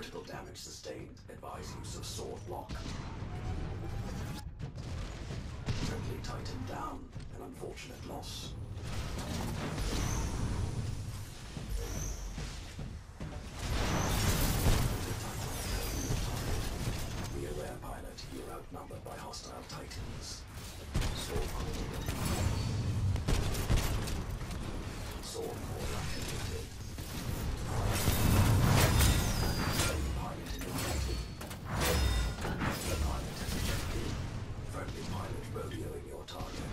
critical damage sustained. Advise use of sword block. Totally tightened down. An unfortunate loss. Be aware, pilot. You're outnumbered by hostile titans. Rodeo in your target.